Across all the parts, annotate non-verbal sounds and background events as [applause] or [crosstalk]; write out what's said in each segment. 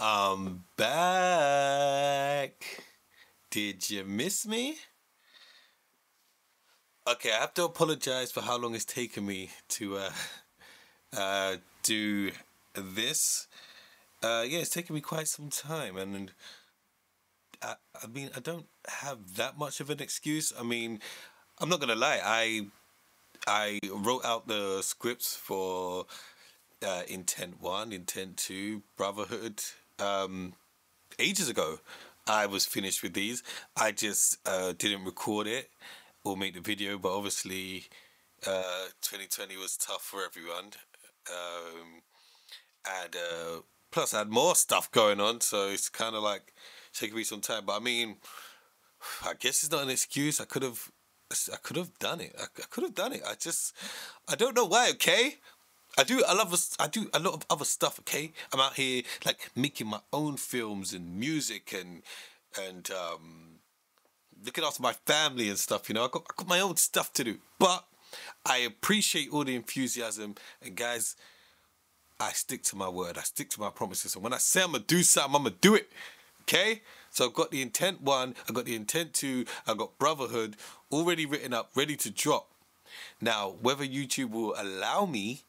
I'm back. Did you miss me? Okay, I have to apologize for how long it's taken me to uh, uh, do this. Uh, yeah, it's taken me quite some time, and I, I mean, I don't have that much of an excuse. I mean, I'm not gonna lie. I I wrote out the scripts for uh, Intent One, Intent Two, Brotherhood, um, ages ago. I was finished with these. I just uh, didn't record it or make the video, but obviously, uh, 2020 was tough for everyone. Um, and uh, plus, I had more stuff going on, so it's kind of like taking me some time. But I mean, I guess it's not an excuse. I could have, I could have done it. I, I could have done it. I just, I don't know why. Okay, I do. I love. I do a lot of other stuff. Okay, I'm out here like making my own films and music and and um, looking after my family and stuff. You know, I got I got my own stuff to do. But I appreciate all the enthusiasm and guys. I stick to my word. I stick to my promises. And when I say I'm gonna do something, I'm gonna do it. Okay. So I've got the intent one. I've got the intent two. I've got brotherhood already written up, ready to drop. Now, whether YouTube will allow me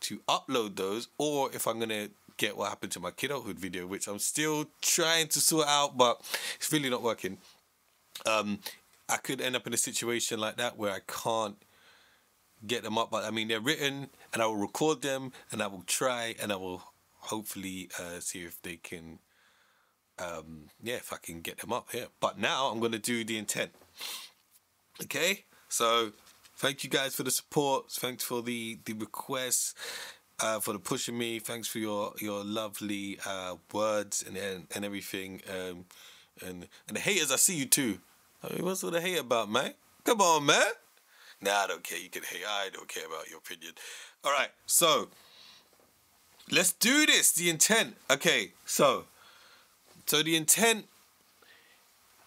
to upload those or if I'm gonna get what happened to my kidulthood video, which I'm still trying to sort out, but it's really not working. Um, I could end up in a situation like that where I can't get them up, but I mean they're written, and I will record them, and I will try, and I will hopefully uh, see if they can, um, yeah, if I can get them up here. But now I'm gonna do the intent. Okay, so thank you guys for the support. Thanks for the the requests, uh, for the pushing me. Thanks for your your lovely uh, words and, and and everything. Um, and and the haters, I see you too. I mean, what's all the hate about, man? Come on, man. Nah, I don't care. You can hate. I don't care about your opinion. All right, so let's do this. The intent. Okay, so so the intent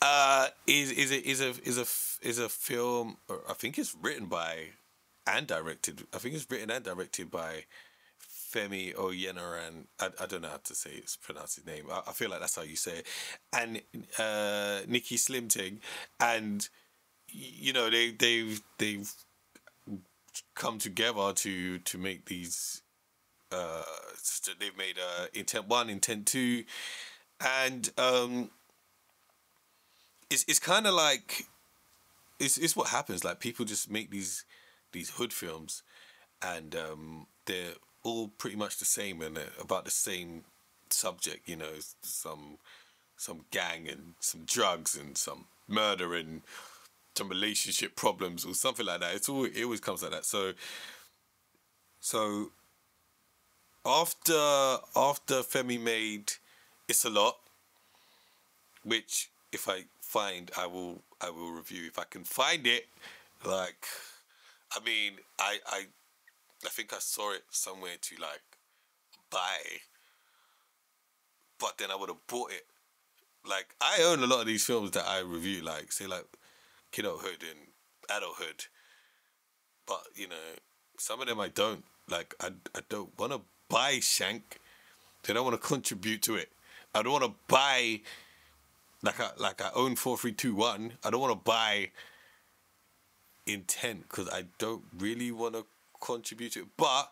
uh, is is a is a is a is a film. I think it's written by and directed. I think it's written and directed by Femi Oyeniran. I, I don't know how to say it's pronounce his name. I, I feel like that's how you say it. And uh, Nikki Slimting, and you know they they've they've come together to to make these. Uh, they've made uh, intent one, intent two, and um, it's it's kind of like it's it's what happens. Like people just make these these hood films, and um, they're all pretty much the same and about the same subject. You know, some some gang and some drugs and some murder and some relationship problems or something like that. It's all it always comes like that. So so after after Femi made It's a Lot, which if I find I will I will review if I can find it. Like I mean I I I think I saw it somewhere to like buy but then I would have bought it. Like I own a lot of these films that I review, like say like kidulthood and adulthood. But you know, some of them I don't. Like I I don't want to buy Shank. They don't want to contribute to it. I don't want to buy like I like I own four three two one. I don't want to buy intent because I don't really want to contribute to it. But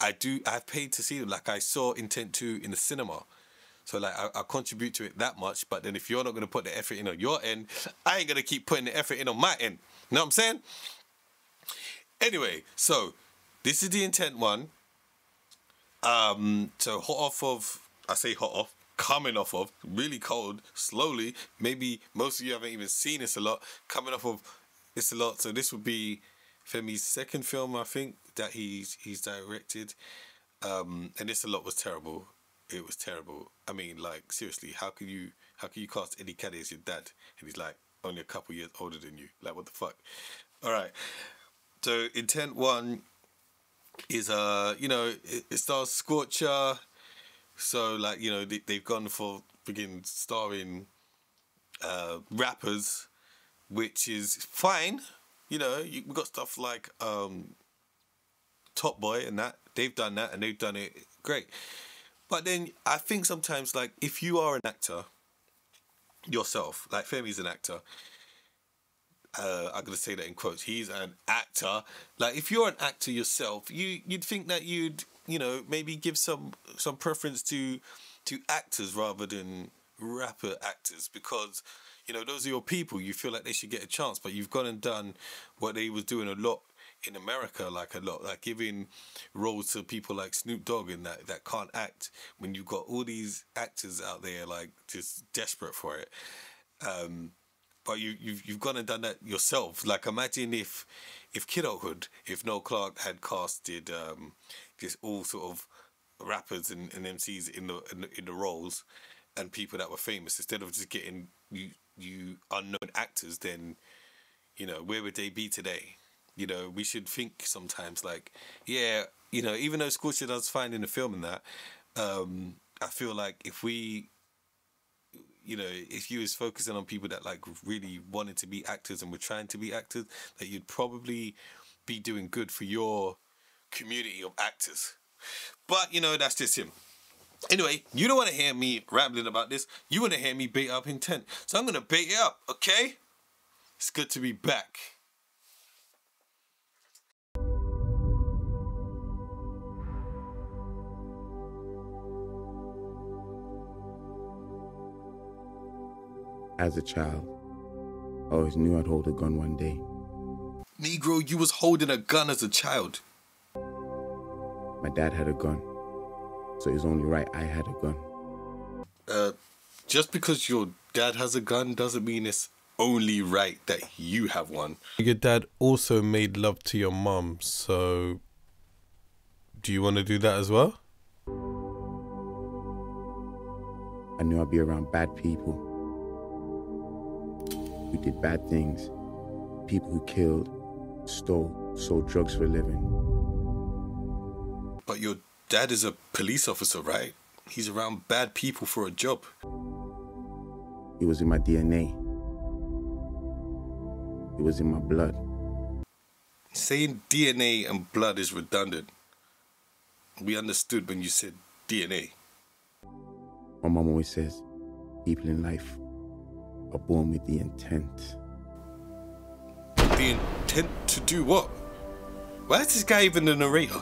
I do. I've paid to see them. Like I saw Intent two in the cinema. So like I, I contribute to it that much, but then if you're not gonna put the effort in on your end, I ain't gonna keep putting the effort in on my end. You know what I'm saying? Anyway, so this is the intent one. Um, so hot off of I say hot off, coming off of really cold, slowly. Maybe most of you haven't even seen this a lot. Coming off of this a lot. So this would be Femi's second film, I think, that he's he's directed. Um, and this a lot was terrible it was terrible. I mean, like seriously, how can you how can you cast Eddie Kadi as your dad and he's like only a couple years older than you? Like what the fuck? All right. So intent one is uh you know it, it stars Scorcher. So like you know they they've gone for begin starring uh, rappers, which is fine. You know you, we got stuff like um, Top Boy and that they've done that and they've done it great. But then I think sometimes, like, if you are an actor yourself, like Femi's an actor, uh, I'm gonna say that in quotes. He's an actor. Like, if you're an actor yourself, you you'd think that you'd you know maybe give some some preference to to actors rather than rapper actors because you know those are your people. You feel like they should get a chance, but you've gone and done what they was doing a lot in America, like a lot, like giving roles to people like Snoop Dogg and that that can't act when you've got all these actors out there like just desperate for it. Um, but you you've you've gone and done that yourself. Like imagine if if Kidulthood, if Noel Clarke had casted um, just all sort of rappers and, and MCs in the, in the in the roles and people that were famous instead of just getting you you unknown actors, then you know where would they be today? You know, we should think sometimes like, yeah, you know, even though Scorcher does fine in the film and that, um, I feel like if we, you know, if you was focusing on people that like really wanted to be actors and were trying to be actors, that you'd probably be doing good for your community of actors. But you know, that's just him. Anyway, you don't want to hear me rambling about this. You want to hear me bait up intent. So I'm gonna bait it up, okay? It's good to be back. As a child, I always knew I'd hold a gun one day. Negro, you was holding a gun as a child. My dad had a gun, so it's only right I had a gun. Uh, just because your dad has a gun doesn't mean it's only right that you have one. Your dad also made love to your mum, so do you want to do that as well? I knew I'd be around bad people who did bad things, people who killed, stole, sold drugs for a living. But your dad is a police officer, right? He's around bad people for a job. It was in my DNA. It was in my blood. Saying DNA and blood is redundant. We understood when you said DNA. My mom always says people in life are born with the intent. The intent to do what? Why is this guy even the narrator?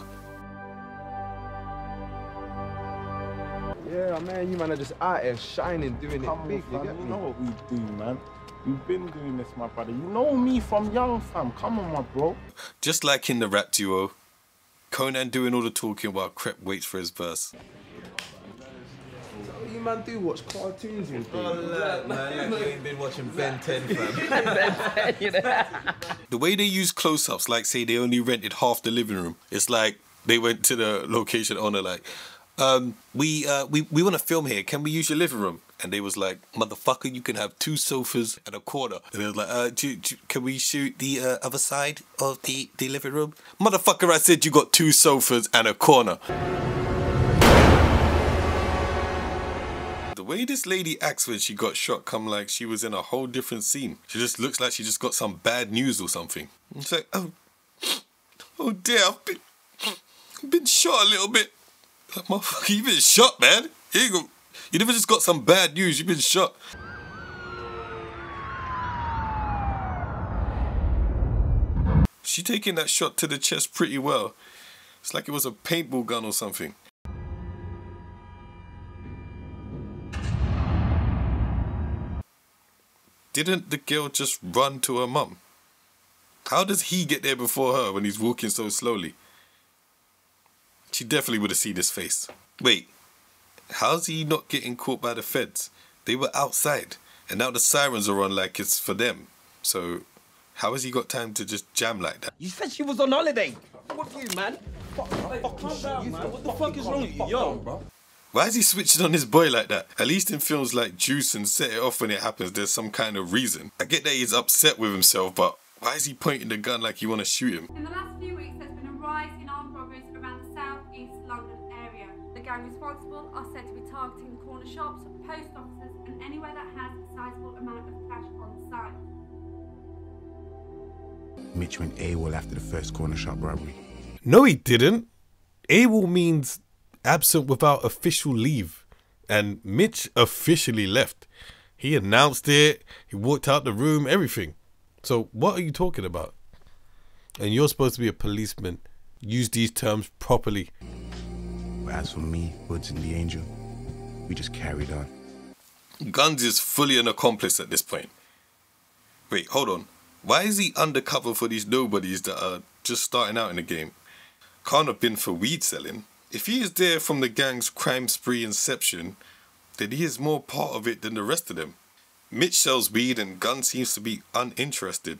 Yeah, man, you man are just out here shining, doing Come it big. on, You get You me? know what we do, man. We've been doing this, my brother. You know me from young, fam. Come on, my bro. Just like in the rap duo, Konan doing all the talking while Krept waits for his verse. What you man do watch cartoons and things. man, like you ain't been watching Ben [laughs] 10, fam. The way they use close-ups, like say they only rented half the living room, it's like they went to the location owner like, um, we uh, we we want to film here. Can we use your living room? And they was like, motherfucker, you can have two sofas and a corner. And they was like, uh, do, do, can we shoot the uh, other side of the, the living room? Motherfucker, I said you got two sofas and a corner. Way this lady acts when she got shot come like she was in a whole different scene. She just looks like she just got some bad news or something. It's like, oh, oh dear, I've been, been shot a little bit. Like, motherfucker, you been shot, man. You go. You never just got some bad news, you've been shot. She taking that shot to the chest pretty well. It's like it was a paintball gun or something. Didn't the girl just run to her mum? How does he get there before her when he's walking so slowly? She definitely would have seen his face. Wait, how's he not getting caught by the feds? They were outside, and now the sirens are on like it's for them. So, how has he got time to just jam like that? You said she was on holiday. What you, man? What the fuck is wrong with you, yo? Why is he switching on his boy like that? At least in films like Juice and Set It Off when it happens, there's some kind of reason. I get that he's upset with himself, but why is he pointing the gun like he want to shoot him? In the last few weeks, there's been a rise in armed robberies around the south east London area. The gang responsible are said to be targeting corner shops, post offices, and anywhere that has a sizable amount of cash on site. Mitch went AWOL after the first corner shop robbery. No, he didn't. AWOL means absent without official leave. And Mitch officially left. He announced it, he walked out the room, everything. So, what are you talking about? And you're supposed to be a policeman. Use these terms properly. As for me, Woods, and the Angel, we just carried on. Guns is fully an accomplice at this point. Wait, hold on. Why is he undercover for these nobodies that are just starting out in the game? Can't have been for weed selling. If he is there from the gang's crime spree inception, then he is more part of it than the rest of them. Mitch sells weed and Gun seems to be uninterested.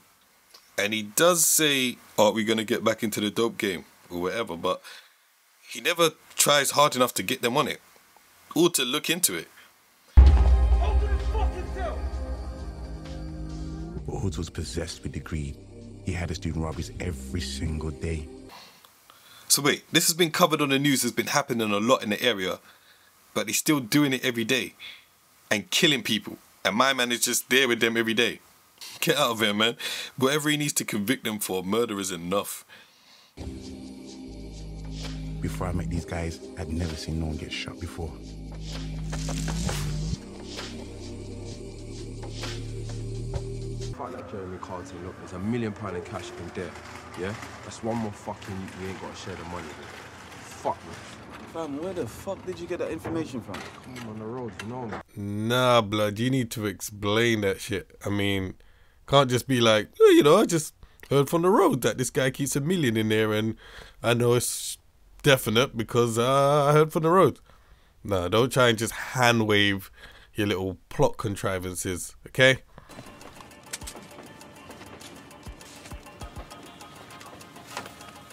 And he does say, Are we going to get back into the dope game? Or whatever, but he never tries hard enough to get them on it. Or to look into it. But Hoods was possessed with the greed. He had us doing robberies every single day. So wait, this has been covered on the news, has been happening a lot in the area, but he's still doing it every day and killing people. And my man is just there with them every day. Get out of here, man. Whatever he needs to convict them for, murder is enough. Before I met these guys, I'd never seen no one get shot before. Fuck that Jeremy Carlton. Look, there's a million pound in cash in there. Yeah? That's one more fucking you, you ain't got to share the money with. Fuck me. Fam, where the fuck did you get that information from? I'm on the road, you know me. Nah, blood, you need to explain that shit. I mean, can't just be like, "Oh, you know, I just heard from the road that this guy keeps a million in there and I know it's definite because uh, I heard from the road. Nah, don't try and just hand wave your little plot contrivances, okay?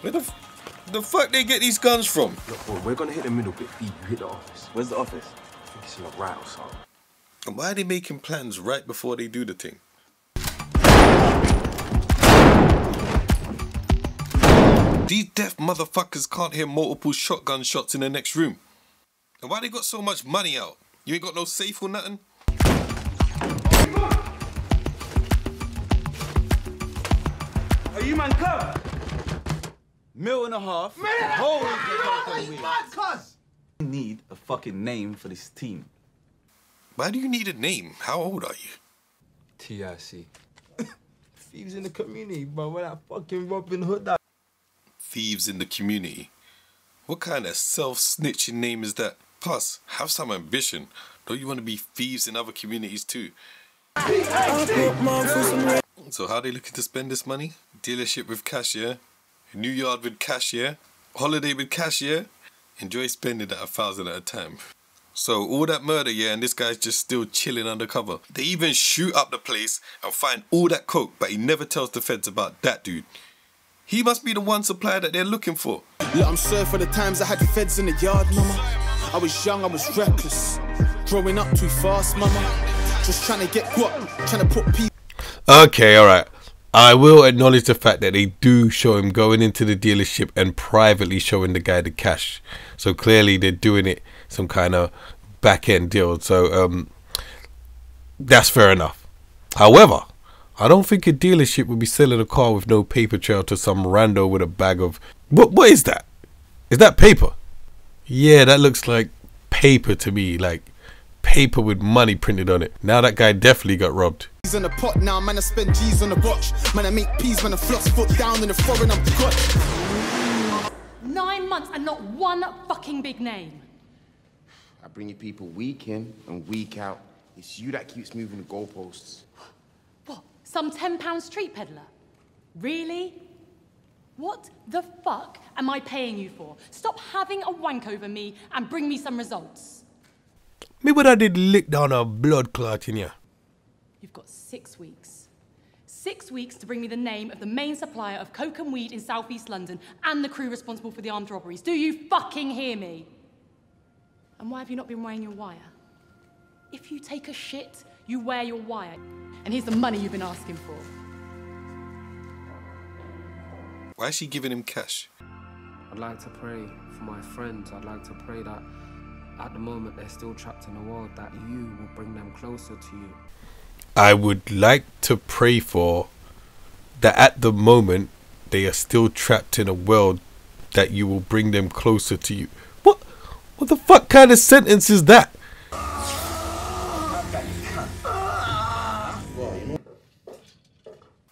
Where the, f- the fuck they get these guns from? Look, boy, we're gonna hit the middle bit. You hit the office. Where's the office? I think it's in the right or something. And why are they making plans right before they do the thing? These deaf motherfuckers can't hear multiple shotgun shots in the next room. And why they got so much money out? You ain't got no safe or nothing? Are you man come? Mil and a half. Holy fucking weed. We need a fucking name for this team. Why do you need a name? How old are you? TIC. [laughs] Thieves in the community, bro. We're that fucking Robin Hood that. Thieves in the community. What kind of self snitching name is that? Plus, have some ambition. Don't you want to be thieves in other communities too? So how are they looking to spend this money? Dealership with cashier, new yard with cashier, holiday with cashier. Enjoy spending that a thousand at a time. So all that murder, yeah, and this guy's just still chilling undercover. They even shoot up the place and find all that coke, but he never tells the feds about that dude. He must be the one supplier that they're looking for. Look, I'm sorry for the times I had feds in the yard, mama. I was young, I was reckless. Growing up too fast, mama. Just trying to get what? Trying to put people. Okay, all right. I will acknowledge the fact that they do show him going into the dealership and privately showing the guy the cash. So clearly they're doing it some kind of back end deal. So um, that's fair enough. However, I don't think a dealership would be selling a car with no paper trail to some rando with a bag of what? What is that? Is that paper? Yeah, that looks like paper to me. Like paper with money printed on it. Now that guy definitely got robbed. G's in the pot now, man. I spend G's on the watch. Man, I make peas, man. I floss foot down in the foreign. I'm got. Nine months and not one fucking big name. I bring you people week in and week out. It's you that keeps moving the goalposts. What? Some £10 street peddler? Really? What the fuck am I paying you for? Stop having a wank over me and bring me some results. Me would have did lick down a blood clot in ya. You've got six weeks. Six weeks to bring me the name of the main supplier of coke and weed in southeast London and the crew responsible for the armed robberies. Do you fucking hear me? And why have you not been wearing your wire? If you take a shit, you wear your wire. And here's the money you've been asking for. Why is she giving him cash? I'd like to pray for my friends. I'd like to pray that at the moment they're still trapped in the world, that you will bring them closer to you. I would like to pray for that at the moment they are still trapped in a world that you will bring them closer to you. What What the fuck kind of sentence is that?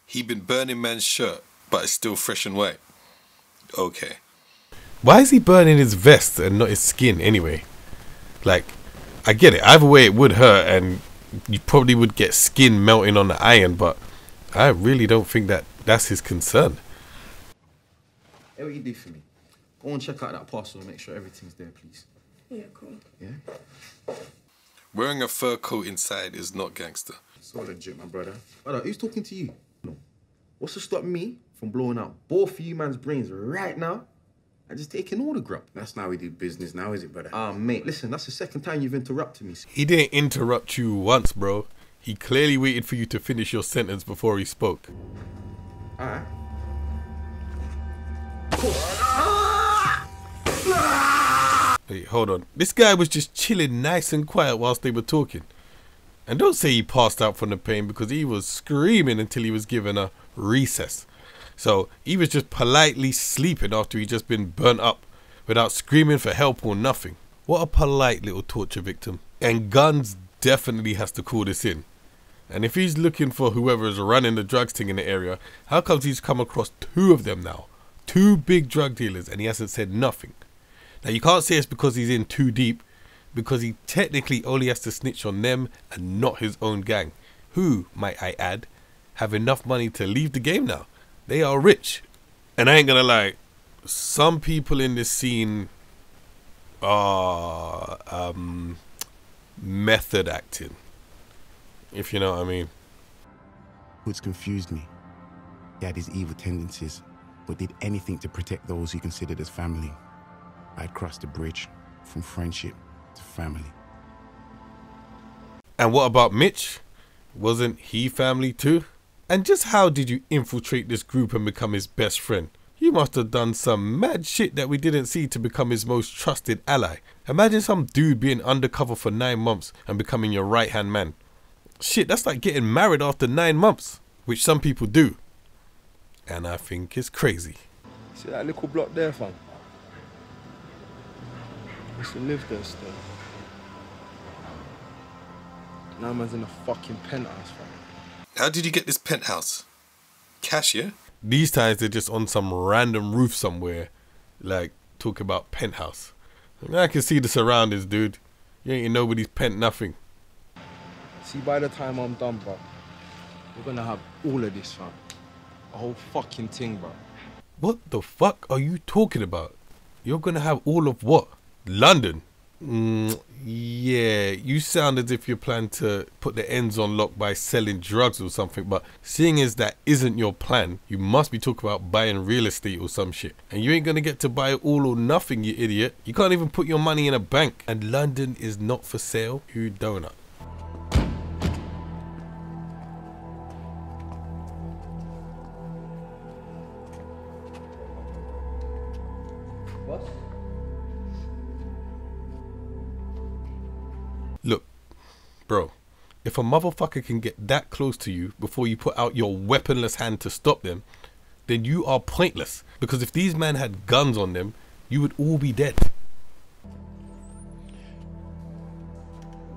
He been burning man's shirt, but it's still fresh and white. Okay. Why is he burning his vest and not his skin anyway? Like, I get it. Either way, it would hurt, and you probably would get skin melting on the iron, but I really don't think that that's his concern. Hey, what you do for me? Go and check out that parcel and make sure everything's there, please. Yeah, cool. Yeah? Wearing a fur coat inside is not gangster. It's all legit, my brother. Brother, who's talking to you? No. What's to stop me from blowing out both of you man's brains right now and just taking all the grub? That's not how we do business now, is it, brother? Ah, mate, listen, that's the second time you've interrupted me. He didn't interrupt you once, bro. He clearly waited for you to finish your sentence before he spoke. Alright. Wait, hold on. This guy was just chilling nice and quiet whilst they were talking. And don't say he passed out from the pain because he was screaming until he was given a recess. So he was just politely sleeping after he'd just been burnt up without screaming for help or nothing. What a polite little torture victim. And Guns definitely has to call this in. And if he's looking for whoever is running the drugs thing in the area, how comes he's come across two of them now? Two big drug dealers and he hasn't said nothing. Now you can't say it's because he's in too deep, because he technically only has to snitch on them and not his own gang, who, might I add, have enough money to leave the game now. They are rich. And I ain't gonna lie, some people in this scene are um, method acting. If you know what I mean. Woods confused me. He had his evil tendencies, but did anything to protect those he considered as family. I'd crossed the bridge from friendship to family. And what about Mitch? Wasn't he family too? And just how did you infiltrate this group and become his best friend? You must have done some mad shit that we didn't see to become his most trusted ally. Imagine some dude being undercover for nine months and becoming your right hand man. Shit, that's like getting married after nine months, which some people do. And I think it's crazy. See that little block there, fam? I used to live there still. Now man's in a fucking penthouse. How did you get this penthouse? Cash, yeah? These times they're just on some random roof somewhere, like talk about penthouse. I, mean, I can see the surroundings, dude. You ain't in nobody's pent nothing. See, by the time I'm done, bro, we're gonna have all of this, fam. A whole fucking thing, bro. What the fuck are you talking about? You're gonna have all of what? London? Mm, yeah, you sound as if you plan to put the ends on lock by selling drugs or something, but seeing as that isn't your plan, you must be talking about buying real estate or some shit. And you ain't gonna get to buy all or nothing, you idiot. You can't even put your money in a bank. And London is not for sale, you donut. If a motherfucker can get that close to you before you put out your weaponless hand to stop them, then you are pointless. Because if these men had guns on them, you would all be dead.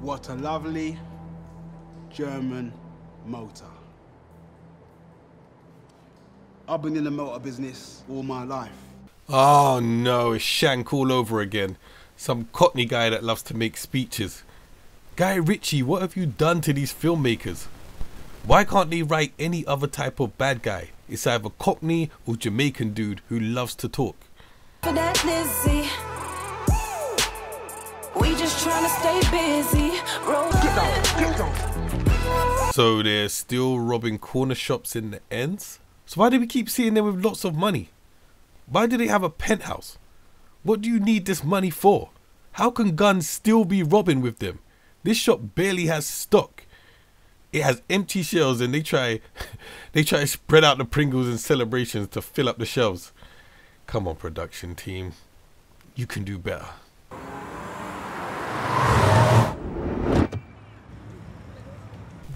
What a lovely German motor. I've been in the motor business all my life. Oh no, it's Shank all over again. Some cockney guy that loves to make speeches. Guy Ritchie, what have you done to these filmmakers? Why can't they write any other type of bad guy? It's either cockney or Jamaican dude who loves to talk. For that Lizzie. We just trying to stay busy. Roll So they're still robbing corner shops in the ends? So why do we keep seeing them with lots of money? Why do they have a penthouse? What do you need this money for? How can guns still be robbing with them? This shop barely has stock. It has empty shelves and they try [laughs] they try to spread out the Pringles and celebrations to fill up the shelves. Come on production team. You can do better.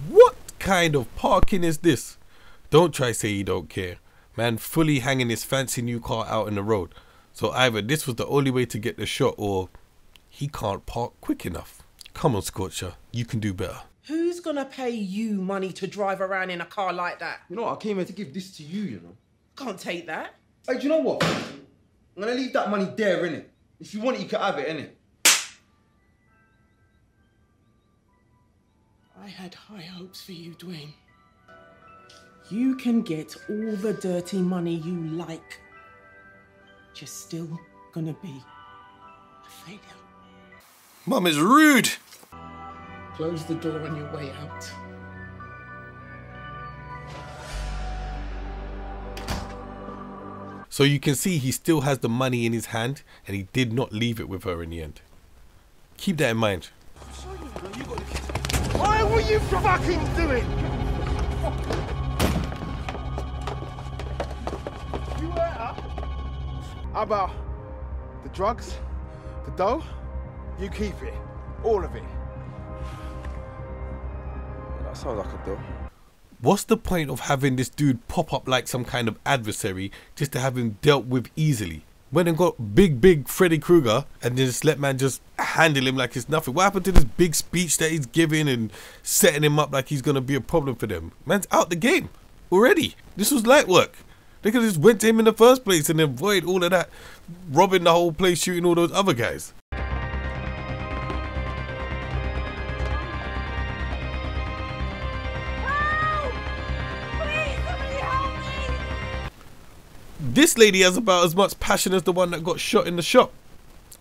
What kind of parking is this? Don't try say you don't care. Man fully hanging his fancy new car out in the road. So either this was the only way to get the shot or he can't park quick enough. Come on, Scorcher, you can do better. Who's gonna pay you money to drive around in a car like that? You know what? I came here to give this to you, you know. Can't take that. Hey, do you know what? I'm gonna leave that money there, innit? If you want it, you can have it, innit? I had high hopes for you, Dwayne. You can get all the dirty money you like. But you're still gonna be a failure. Mum is rude. Close the door on your way out. So you can see he still has the money in his hand and he did not leave it with her in the end. Keep that in mind. Why were you fucking doing? You were up. How about the drugs, the dough? You keep it, all of it. That sounds like a deal. What's the point of having this dude pop up like some kind of adversary just to have him dealt with easily? Went and got big, big Freddy Krueger and just let man just handle him like it's nothing. What happened to this big speech that he's giving and setting him up like he's gonna be a problem for them? Man's out the game already. This was light work. They could have just went to him in the first place and avoid all of that, robbing the whole place, shooting all those other guys. This lady has about as much passion as the one that got shot in the shop.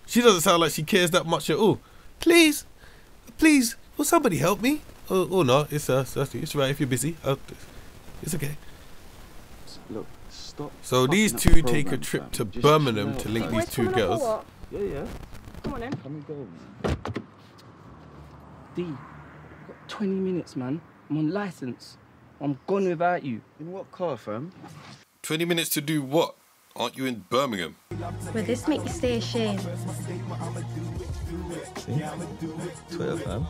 She doesn't sound like she cares that much at all. Please, please, will somebody help me? Oh, oh no, it's uh, it's, it's right if you're busy. Uh, it's okay. Look, stop. So these two the take a trip to Just Birmingham to link these two girls. Yeah, yeah. Come on then. Come and go, man. D, I've got 20 minutes, man. I'm on license. I'm gone without you. In what car, fam? 20 minutes to do what? Aren't you in Birmingham? Will this make you stay ashamed? Twitter, fam.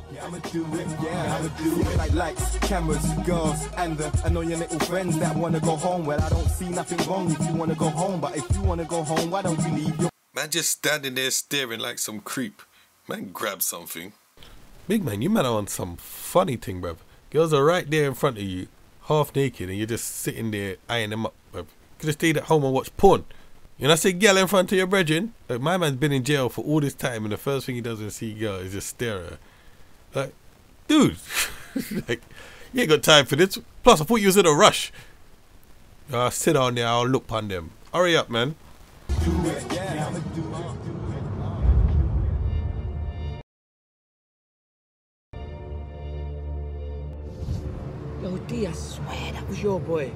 Like lights, cameras, girls, and the annoying little friends that wanna go home. Well, I don't see nothing wrong if you wanna go home, but if you wanna go home, why don't you leave your Man just standing there staring like some creep. Man grab something. Big man, you man are on some funny thing, bruv. Girls are right there in front of you, half naked, and you're just sitting there eyeing them up, bruv. Could have stayed at home and watched porn. You know, I say girl in front of your brethren. Like, my man's been in jail for all this time, and the first thing he does when he see girl is just stare at her. Like, dude, [laughs] like, you ain't got time for this. Plus, I thought you was in a rush. Uh, sit down there, I'll look upon them. Hurry up, man. Yo, D, I swear that was your boy.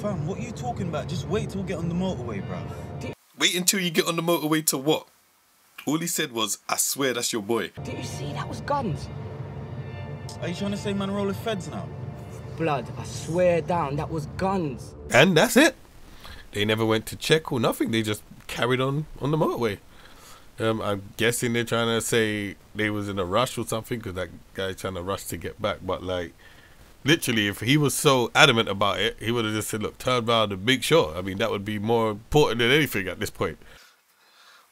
Fam, what are you talking about? Just wait till we get on the motorway, bruv. Wait until you get on the motorway to what? All he said was, I swear that's your boy. Did you see that was guns? Are you trying to say man roll feds now? Blood, I swear down, that was guns. And that's it. They never went to check or nothing. They just carried on on the motorway. Um, I'm guessing they're trying to say they was in a rush or something because that guy's trying to rush to get back. But like, literally, if he was so adamant about it, he would have just said, "Look, turn around and make sure." I mean, that would be more important than anything at this point.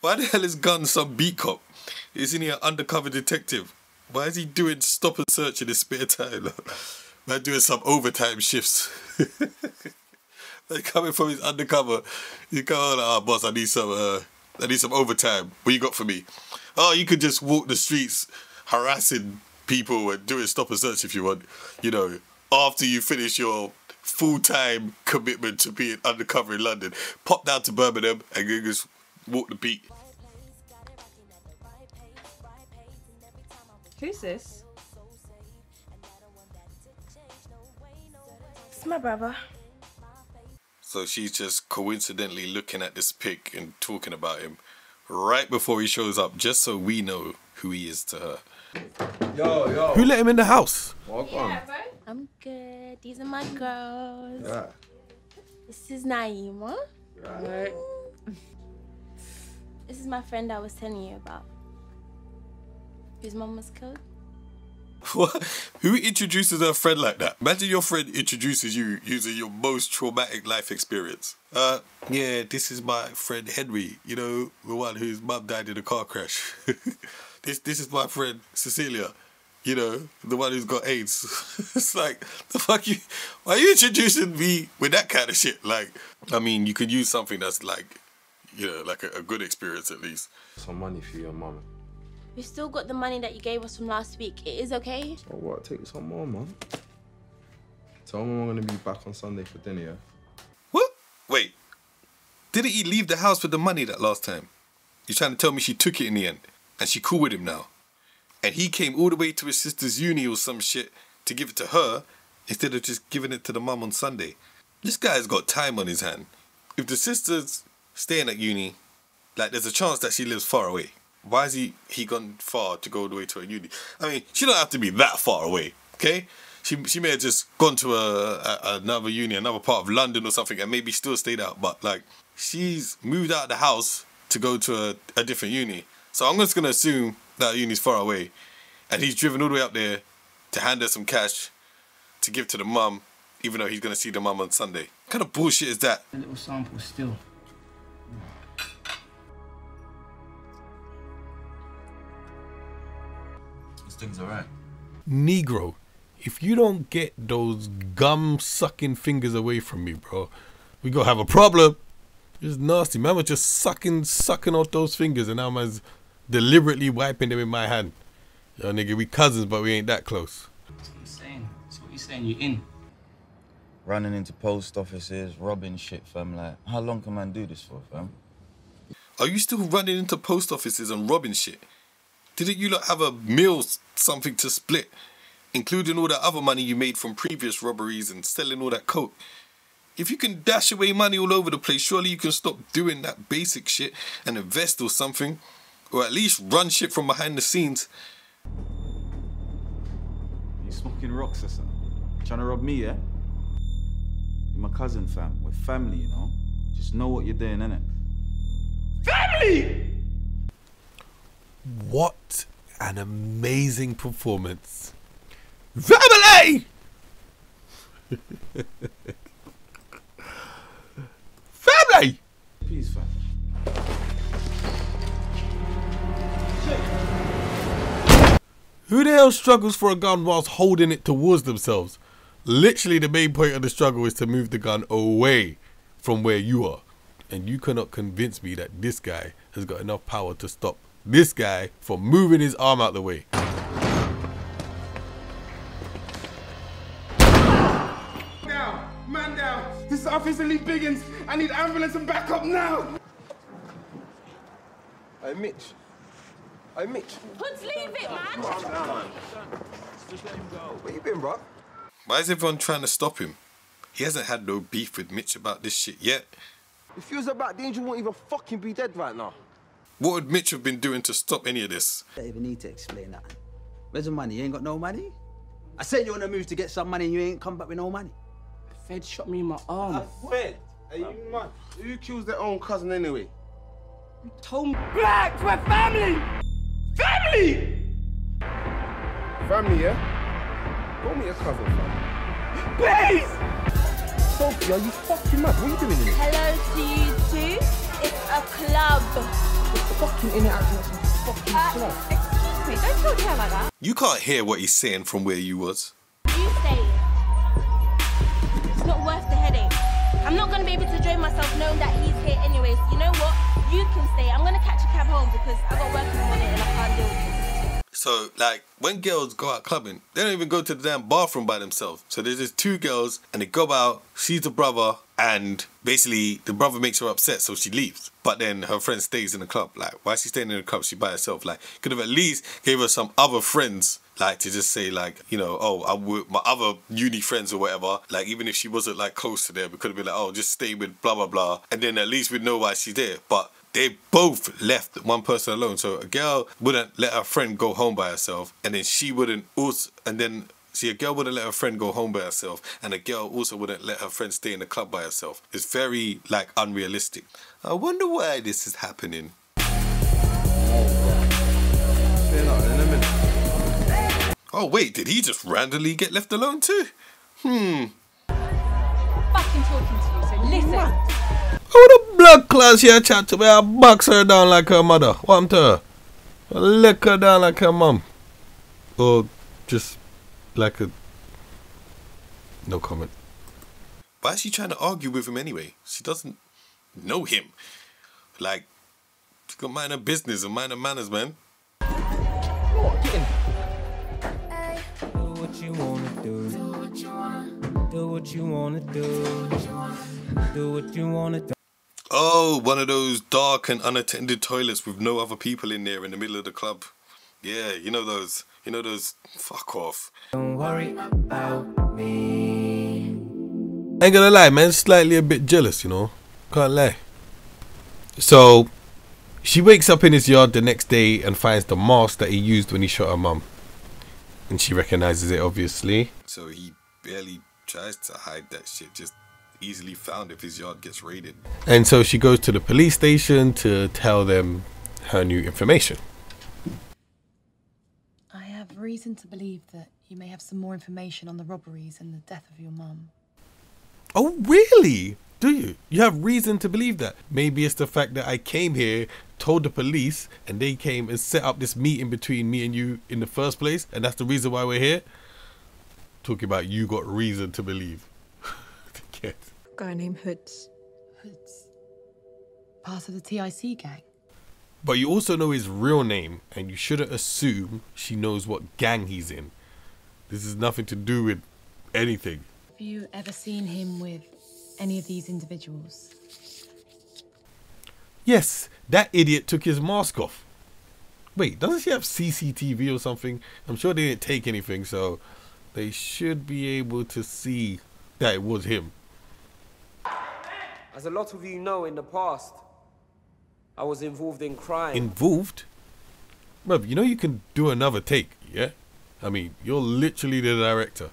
Why the hell is Gunn some beat cop? Isn't he an undercover detective? Why is he doing stop and search in his spare time? [laughs] Man doing some overtime shifts. [laughs] like coming from his undercover, you go, oh, ah, boss, I need some, uh, I need some overtime. What you got for me? Oh, you could just walk the streets harassing people and doing stop and search if you want. You know, after you finish your full time commitment to being undercover in London, pop down to Birmingham and you just walk the beat. Who's this? It's my brother. So she's just coincidentally looking at this pic and talking about him right before he shows up, just so we know who he is to her. Yo, yo. Who let him in the house? Welcome. I'm good. These are my girls. Yeah. This is Naima. Right. [laughs] This is my friend I was telling you about. His mom was killed. What? Who introduces a friend like that? Imagine your friend introduces you using your most traumatic life experience. Uh, yeah, this is my friend Henry. You know, the one whose mum died in a car crash. [laughs] this this is my friend Cecilia, you know, the one who's got AIDS. [laughs] it's like the fuck you why are you introducing me with that kind of shit? Like I mean you could use something that's like you know, like a, a good experience at least. Some money for your mum. We've still got the money that you gave us from last week. It is okay. So what? Take some more, man. Tell mum I'm gonna be back on Sunday for dinner, yeah? What? Wait. Didn't he leave the house with the money that last time? You're trying to tell me she took it in the end and she cool with him now. And he came all the way to his sister's uni or some shit to give it to her instead of just giving it to the mum on Sunday. This guy's got time on his hand. If the sister's staying at uni, like there's a chance that she lives far away. Why has he he gone far to go all the way to a uni? I mean, she don't have to be that far away, okay? She she may have just gone to a, a another uni, another part of London or something, and maybe still stayed out. But like, she's moved out of the house to go to a, a different uni. So I'm just gonna assume that uni's far away, and he's driven all the way up there to hand her some cash to give to the mum, even though he's gonna see the mum on Sunday. What kind of bullshit is that? A little sample still. This thing's alright. Negro, if you don't get those gum sucking fingers away from me, bro, we gonna have a problem. It's nasty. Man was just sucking, sucking out those fingers, and now man's deliberately wiping them in my hand. Yo, nigga, we cousins, but we ain't that close. That's what you're saying. That's what you're saying. You're in. Running into post offices, robbing shit, fam. Like, how long can man do this for, fam? Are you still running into post offices and robbing shit? Didn't you lot have a meal, something to split, including all that other money you made from previous robberies and selling all that coke? If you can dash away money all over the place, surely you can stop doing that basic shit and invest or something, or at least run shit from behind the scenes. You smoking rocks or something? Trying to rob me, yeah? You're my cousin, fam. We're family, you know? Just know what you're doing, innit? Family! What an amazing performance. Family! [laughs] Family! Peace, fam. Who the hell struggles for a gun whilst holding it towards themselves? Literally, the main point of the struggle is to move the gun away from where you are. And you cannot convince me that this guy has got enough power to stop this guy from moving his arm out the way. Down, man down. This is Officer Lee Biggins. I need ambulance and backup now. Hey, Mitch. Hey, Mitch. Let's leave it, man. Calm down. Just let him go. Where you been, bro? Why is everyone trying to stop him? He hasn't had no beef with Mitch about this shit yet. If you was about danger, you wouldn't even fucking be dead right now. What would Mitch have been doing to stop any of this? Don't even need to explain that. Where's the money? You ain't got no money? I said you're on the move to get some money and you ain't come back with no money. Fed shot me in my arm. Fed? Are you mad? Who kills their own cousin anyway? You told me. Blacks, we're family! Family! Family, yeah? Go meet your cousin, fam. Please! Sophie, are you fucking mad? What are you doing in here? Hello to you too. It's a club. Fucking interaction at some fucking uh, club. Excuse me, don't talk to her like that. You can't hear what he's saying from where you was. You stay. I'm not gonna be able to enjoy myself knowing that he's here anyways. You know what? You can stay. I'm gonna catch a cab home because I got work in the morning and I can't deal with this. So, like, when girls go out clubbing, they don't even go to the damn bathroom by themselves. So there's just two girls, and they go out, sees the brother, and basically the brother makes her upset, so she leaves. But then her friend stays in the club. Like, why is she staying in the club? She by herself. Like, could have at least gave her some other friends. Like to just say like you know oh I'm with my other uni friends or whatever like even if she wasn't like close to them we could have been like oh just stay with blah blah blah and then at least we'd know why she's there but they both left one person alone. So a girl wouldn't let her friend go home by herself, and then she wouldn't also, and then see a girl wouldn't let her friend go home by herself, and a girl also wouldn't let her friend stay in the club by herself. It's very like unrealistic. I wonder why this is happening. Oh wait, did he just randomly get left alone too? Hmm. Fucking talking to you, so listen. Oh, the blood class here chat to me, I box her down like her mother. What I'm to her? Lick her down like her mum. Or just like a. No comment. Why is she trying to argue with him anyway? She doesn't know him. Like, she's got mind her business and mind her manners, man. Do what you wanna do. Do what you wanna do. Oh, one of those dark and unattended toilets with no other people in there in the middle of the club. Yeah, you know those. You know those. Fuck off. Don't worry about me. Ain't gonna lie, man. Slightly a bit jealous, you know. Can't lie. So, she wakes up in his yard the next day and finds the mask that he used when he shot her mum. And she recognizes it, obviously. So he barely tries to hide that shit. Just easily found if his yard gets raided. And so she goes to the police station to tell them her new information. I have reason to believe that you may have some more information on the robberies and the death of your mum. Oh, really? Do you? You have reason to believe that? Maybe it's the fact that I came here, told the police, and they came and set up this meeting between me and you in the first place, and that's the reason why we're here? Talking about you got reason to believe. [laughs] Get. Guy named Hoods. Hoods. Part of the TIC gang. But you also know his real name, and you shouldn't assume she knows what gang he's in. This is nothing to do with anything. Have you ever seen him with any of these individuals? Yes, that idiot took his mask off. Wait, doesn't she have CCTV or something? I'm sure they didn't take anything, so they should be able to see that it was him. As a lot of you know, in the past, I was involved in crime. Involved? Bruv, you know you can do another take, yeah? I mean, you're literally the director.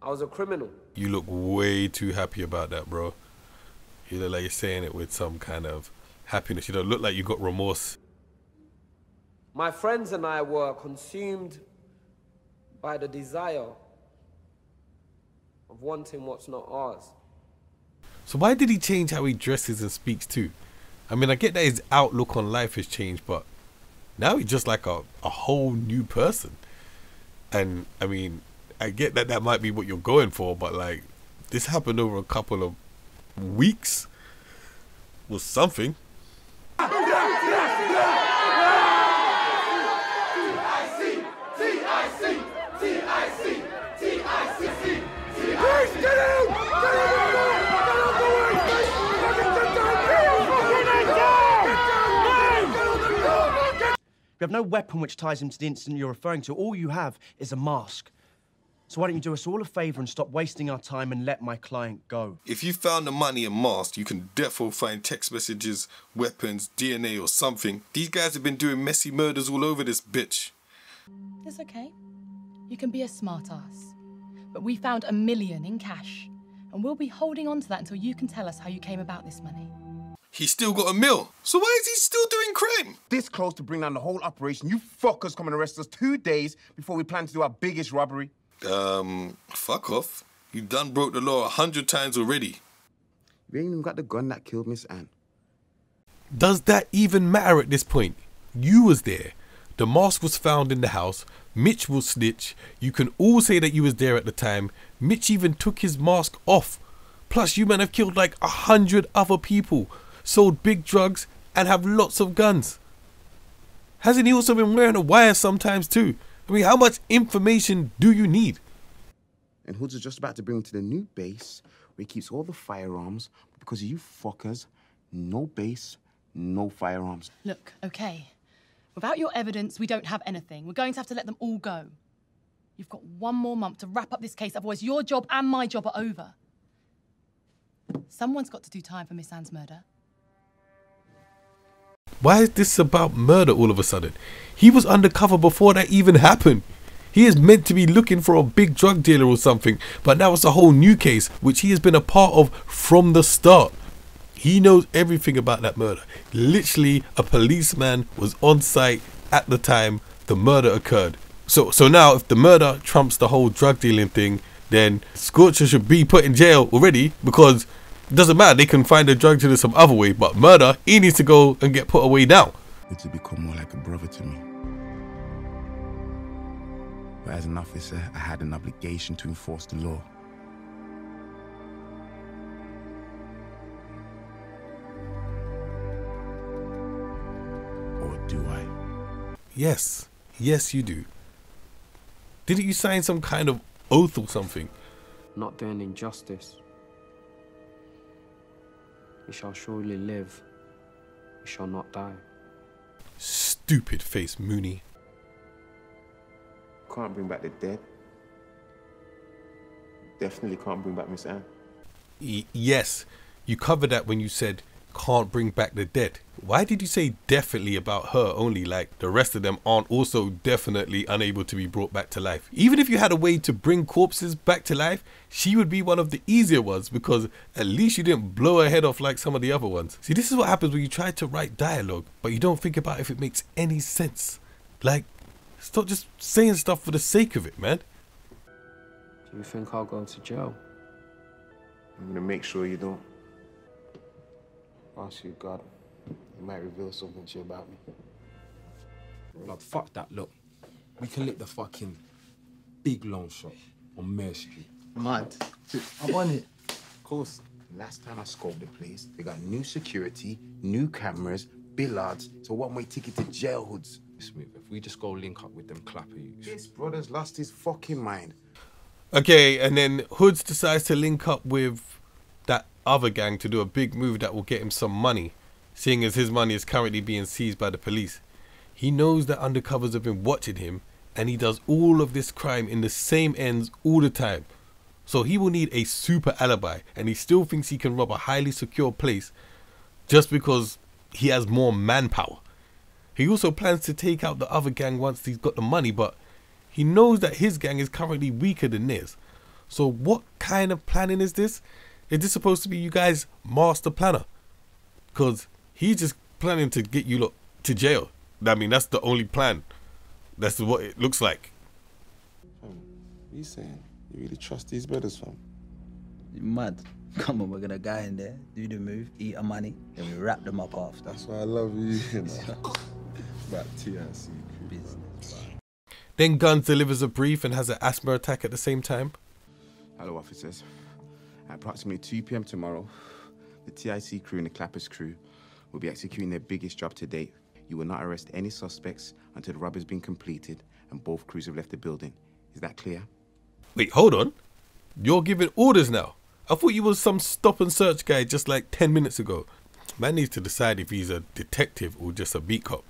I was a criminal. You look way too happy about that, bro. You look like you're saying it with some kind of happiness. You don't look like you got remorse. My friends and I were consumed by the desire of wanting what's not ours. So why did he change how he dresses and speaks too? I mean, I get that his outlook on life has changed, but now he's just like a, a whole new person. And I mean, I get that that might be what you're going for, but like, this happened over a couple of weeks was something. You have no weapon which ties him to the incident you're referring to. All you have is a mask. So why don't you do us all a favour and stop wasting our time and let my client go? If you found the money and mask, you can definitely find text messages, weapons, DNA, or something. These guys have been doing messy murders all over this bitch. It's okay. You can be a smartass. But we found a million in cash, and we'll be holding on to that until you can tell us how you came about this money. He's still got a mill. So why is he still doing crime? This close to bring down the whole operation. You fuckers come and arrest us two days before we plan to do our biggest robbery. Um, fuck off. You done broke the law a hundred times already. You ain't even got the gun that killed Miss Anne. Does that even matter at this point? You was there. The mask was found in the house. Mitch will snitch. You can all say that you was there at the time. Mitch even took his mask off. Plus, you men have killed like a hundred other people, sold big drugs, and have lots of guns. Hasn't he also been wearing a wire sometimes too? I mean, how much information do you need? And Hoods is just about to bring him to the new base where he keeps all the firearms. Because you fuckers, no base, no firearms. Look, okay. Without your evidence, we don't have anything. We're going to have to let them all go. You've got one more month to wrap up this case, otherwise, your job and my job are over. Someone's got to do time for Miss Anne's murder. Why is this about murder all of a sudden? He was undercover before that even happened. He is meant to be looking for a big drug dealer or something, but now it's a whole new case, which he has been a part of from the start. He knows everything about that murder. Literally, a policeman was on site at the time the murder occurred. So, so now, if the murder trumps the whole drug dealing thing, then Scorcher should be put in jail already because doesn't matter. They can find a drug dealer some other way, but murder, he needs to go and get put away now. Hoods had become more like a brother to me. But as an officer, I had an obligation to enforce the law. Or do I? Yes. Yes, you do. Didn't you sign some kind of oath or something? Not doing injustice. We shall surely live. We shall not die. Stupid face, Mooney. Can't bring back the dead. Definitely can't bring back Miss Anne. Y- yes, you covered that when you said can't bring back the dead. Why did you say definitely about her only? Like the rest of them aren't also definitely unable to be brought back to life. Even if you had a way to bring corpses back to life, she would be one of the easier ones because at least you didn't blow her head off like some of the other ones. See, this is what happens when you try to write dialogue, but you don't think about if it makes any sense. Like, stop just saying stuff for the sake of it, man. Do you think I'll go to jail? I'm gonna make sure you don't. Ask you, God. He might reveal something to you about me. Blood, fuck that. Look, we can lick the fucking big long shot on Mare Street. Mad. I'm on it. Of course, last time I scoped the place, they got new security, new cameras, billards, so one way ticket to jail hoods. Smith, if we just go link up with them clapper you. This brother's lost his fucking mind. Okay, and then Hoods decides to link up with that other gang to do a big move that will get him some money, seeing as his money is currently being seized by the police. He knows that undercovers have been watching him, and he does all of this crime in the same ends all the time. So he will need a super alibi, and he still thinks he can rob a highly secure place just because he has more manpower. He also plans to take out the other gang once he's got the money, but he knows that his gang is currently weaker than theirs. So what kind of planning is this? Is this supposed to be you guys' master planner? Because he's just planning to get you lot to jail. I mean, that's the only plan. That's what it looks like. Hmm. What are you saying? You really trust these brothers, fam? You mad? [laughs] Come on, we're gonna go in there, do the move, eat our money, then we wrap them up after. That's why I love you, you know. [laughs] [laughs] About TNC business. Then Guns delivers a brief and has an asthma attack at the same time. Hello, officers. At approximately 2 p.m. tomorrow, the TIC crew and the Clappers crew will be executing their biggest job to date. You will not arrest any suspects until the rob has been completed and both crews have left the building. Is that clear? Wait, hold on. You're giving orders now. I thought you was some stop and search guy just like 10 minutes ago. Man needs to decide if he's a detective or just a beat cop.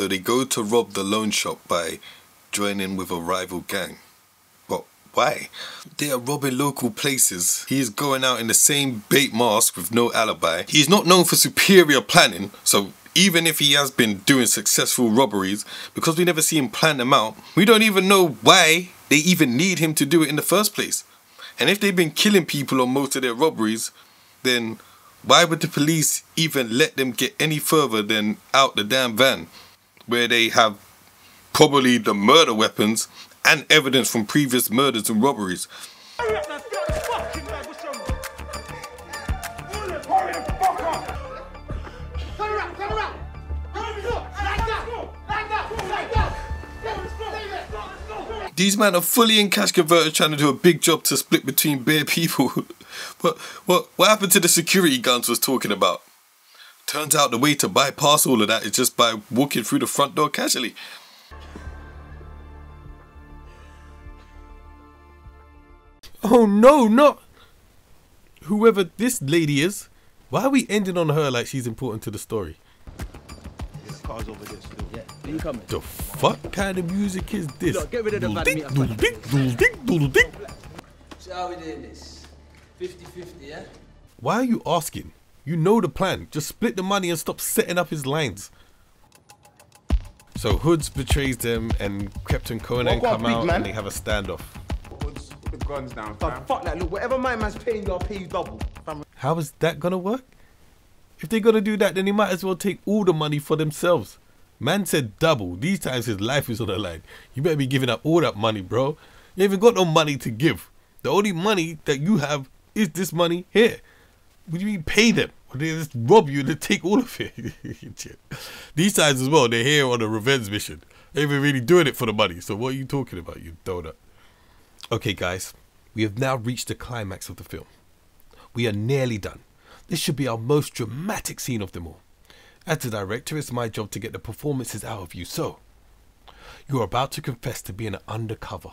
So they go to rob the loan shop by joining with a rival gang. But why? They are robbing local places. He is going out in the same bait mask with no alibi. He is not known for superior planning, so even if he has been doing successful robberies, because we never see him plan them out, we don't even know why they even need him to do it in the first place. And if they've been killing people on most of their robberies, then why would the police even let them get any further than out the damn van, where they have probably the murder weapons and evidence from previous murders and robberies? These men are fully in cash converters trying to do a big job to split between bare people. [laughs] but what what happened to the security guns was talking about? Turns out the way to bypass all of that is just by walking through the front door casually. Oh no, not whoever this lady is. Why are we ending on her like she's important to the story? Cars over there still. Yeah, are you coming? The fuck kind of music is this? Look, get rid of the bad ding, meat. doodle ding, doodle ding, doodle ding. So how we doing this? 50-50, yeah? Why are you asking? You know the plan. Just split the money and stop setting up his lines. So Hoods betrays them and Krept and Konan What, what, come out man? and they have a standoff. Put the guns down, Oh, fuck that. Look, whatever my man's paying you, I'll pay you double. Fam. How is that gonna work? If they're gonna do that, then they might as well take all the money for themselves. Man said double. These times his life is on the line. You better be giving up all that money, bro. You ain't even got no money to give. The only money that you have is this money here. What do you mean pay them? They just rob you and they take all of it. [laughs] These guys as well, they're here on a revenge mission. They ain't really doing it for the money. So what are you talking about, you donut? Okay, guys, we have now reached the climax of the film. We are nearly done. This should be our most dramatic scene of them all. As the director, it's my job to get the performances out of you. So, you are about to confess to being an undercover.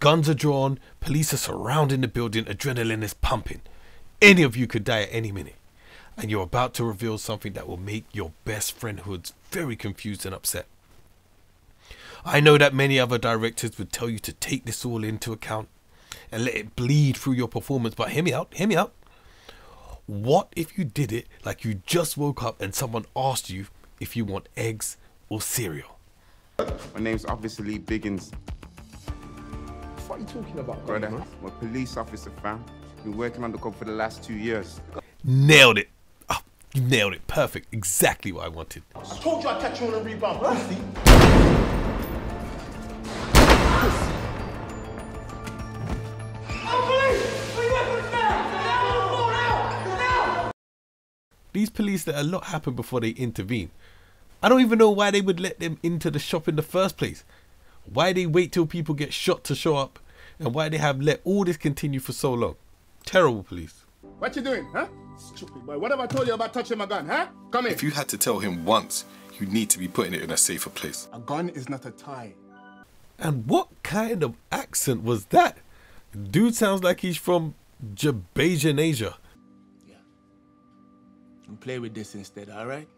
Guns are drawn, police are surrounding the building, adrenaline is pumping. Any of you could die at any minute. And you're about to reveal something that will make your best friend hoods very confused and upset. I know that many other directors would tell you to take this all into account and let it bleed through your performance, but hear me out, hear me out. What if you did it like you just woke up and someone asked you if you want eggs or cereal? My name's obviously Biggins. What are you talking about, Brother, man? I'm a police officer, fam. Been working on the undercover for the last two years. Nailed it. Oh, you nailed it. Perfect. Exactly what I wanted. I told you I'd catch you on a rebound, pussy. These police let a lot happen before they intervene. I don't even know why they would let them into the shop in the first place. Why they wait till people get shot to show up, and why they have let all this continue for so long. Terrible police. What you doing, huh? Stupid boy. What have I told you about touching my gun, huh? Come here. If you had to tell him once, you need to be putting it in a safer place. A gun is not a tie. And what kind of accent was that? Dude sounds like he's from Jabasian Asia. Yeah. And play with this instead, all right?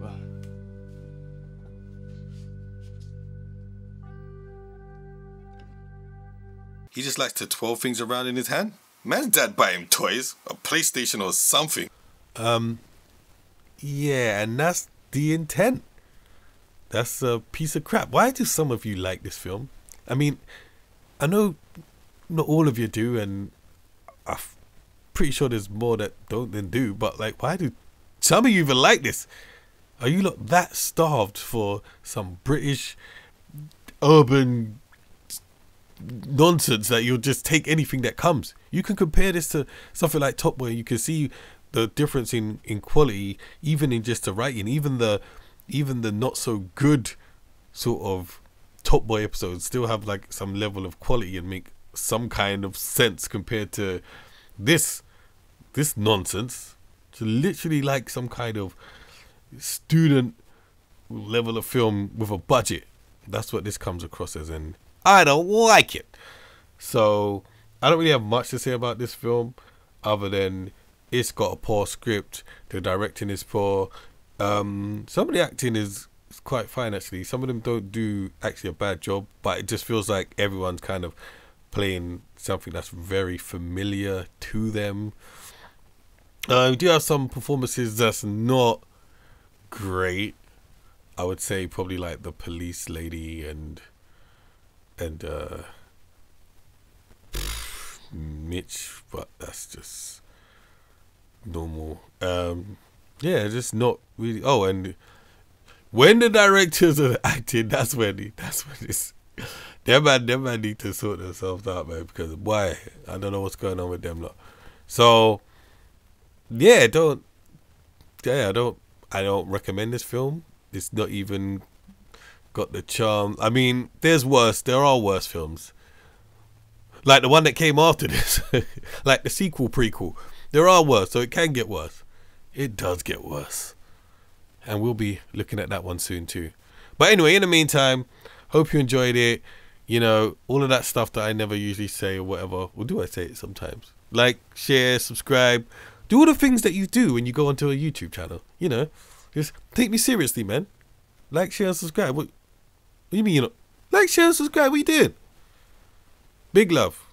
Well. He just likes to twirl things around in his hand. Man's dad buy him toys, a PlayStation or something. Um, yeah, and that's the intent. That's a piece of crap. Why do some of you like this film? I mean, I know not all of you do, and I'm pretty sure there's more that don't than do. But like, why do some of you even like this? Are you not that starved for some British urban nonsense that you'll just take anything that comes? You can compare this to something like Top Boy. You can see the difference in in quality, even in just the writing, even the even the not so good sort of Top Boy episodes still have like some level of quality and make some kind of sense compared to this this nonsense. It's literally like some kind of student level of film with a budget. That's what this comes across as, and I don't like it. So I don't really have much to say about this film, other than it's got a poor script. The directing is poor. Um, some of the acting is, quite fine actually. Some of them don't do actually a bad job, but it just feels like everyone's kind of playing something that's very familiar to them. Uh, we do have some performances that's not great. I would say probably like the police lady and and uh Mitch, but that's just normal. Um yeah, just not really oh and when the directors are acting, that's when the, that's when this them man them man need to sort themselves out, man, because why? I don't know what's going on with them lot. So yeah, don't yeah, I don't I don't recommend this film. It's not even got the charm. I mean, there's worse. There are worse films. Like the one that came after [laughs] this, like the sequel prequel. There are worse, so it can get worse. It does get worse. And we'll be looking at that one soon too. But anyway, in the meantime, hope you enjoyed it. You know, all of that stuff that I never usually say or whatever. Or do I say it sometimes? Like, share, subscribe. Do all the things that you do when you go onto a YouTube channel. You know, just take me seriously, man. Like, share, and subscribe. What, what do you mean you know? Like, share, subscribe. We did. Big love.